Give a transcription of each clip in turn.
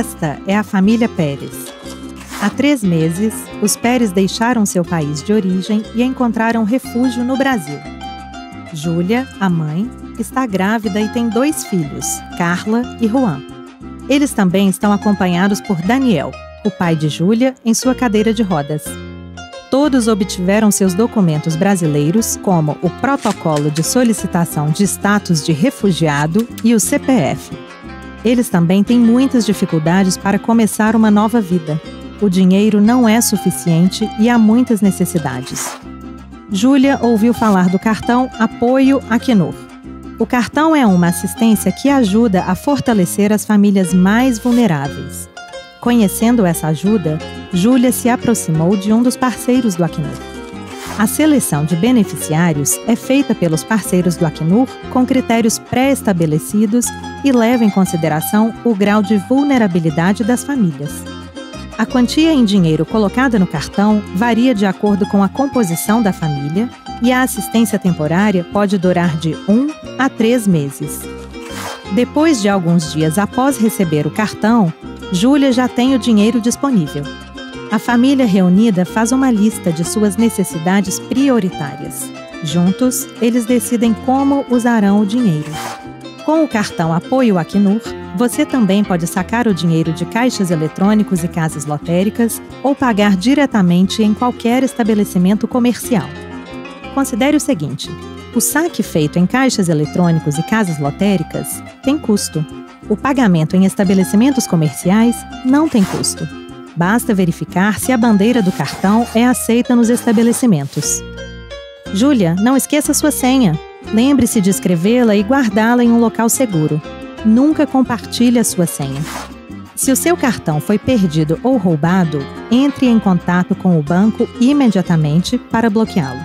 Esta é a família Pérez. Há três meses, os Pérez deixaram seu país de origem e encontraram refúgio no Brasil. Júlia, a mãe, está grávida e tem dois filhos, Carla e Juan. Eles também estão acompanhados por Daniel, o pai de Júlia, em sua cadeira de rodas. Todos obtiveram seus documentos brasileiros, como o Protocolo de Solicitação de Status de Refugiado e o CPF. Eles também têm muitas dificuldades para começar uma nova vida. O dinheiro não é suficiente e há muitas necessidades. Júlia ouviu falar do cartão Apoio Acnur. O cartão é uma assistência que ajuda a fortalecer as famílias mais vulneráveis. Conhecendo essa ajuda, Júlia se aproximou de um dos parceiros do Acnur. A seleção de beneficiários é feita pelos parceiros do Acnur com critérios pré-estabelecidos e leva em consideração o grau de vulnerabilidade das famílias. A quantia em dinheiro colocada no cartão varia de acordo com a composição da família e a assistência temporária pode durar de um a três meses. Depois de alguns dias após receber o cartão, Júlia já tem o dinheiro disponível. A família reunida faz uma lista de suas necessidades prioritárias. Juntos, eles decidem como usarão o dinheiro. Com o cartão Apoio Acnur, você também pode sacar o dinheiro de caixas eletrônicos e casas lotéricas ou pagar diretamente em qualquer estabelecimento comercial. Considere o seguinte: o saque feito em caixas eletrônicos e casas lotéricas tem custo. O pagamento em estabelecimentos comerciais não tem custo. Basta verificar se a bandeira do cartão é aceita nos estabelecimentos. Júlia, não esqueça sua senha. Lembre-se de escrevê-la e guardá-la em um local seguro. Nunca compartilhe a sua senha. Se o seu cartão foi perdido ou roubado, entre em contato com o banco imediatamente para bloqueá-lo.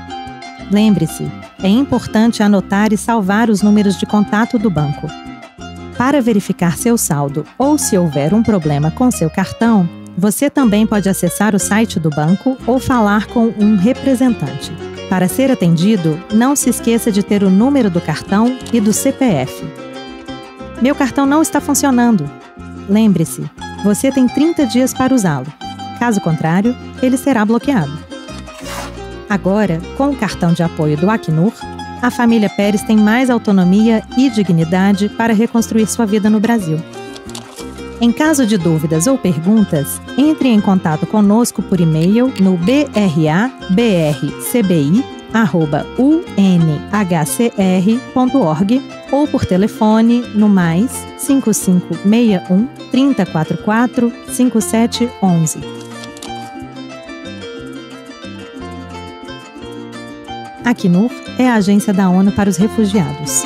Lembre-se, é importante anotar e salvar os números de contato do banco. Para verificar seu saldo ou se houver um problema com seu cartão, você também pode acessar o site do banco ou falar com um representante. Para ser atendido, não se esqueça de ter o número do cartão e do CPF. Meu cartão não está funcionando. Lembre-se, você tem 30 dias para usá-lo. Caso contrário, ele será bloqueado. Agora, com o cartão de apoio do Acnur, a família Pérez tem mais autonomia e dignidade para reconstruir sua vida no Brasil. Em caso de dúvidas ou perguntas, entre em contato conosco por e-mail no brabrcbi@unhcr.org ou por telefone no mais 5561 3044 5711. A Acnur é a agência da ONU para os refugiados.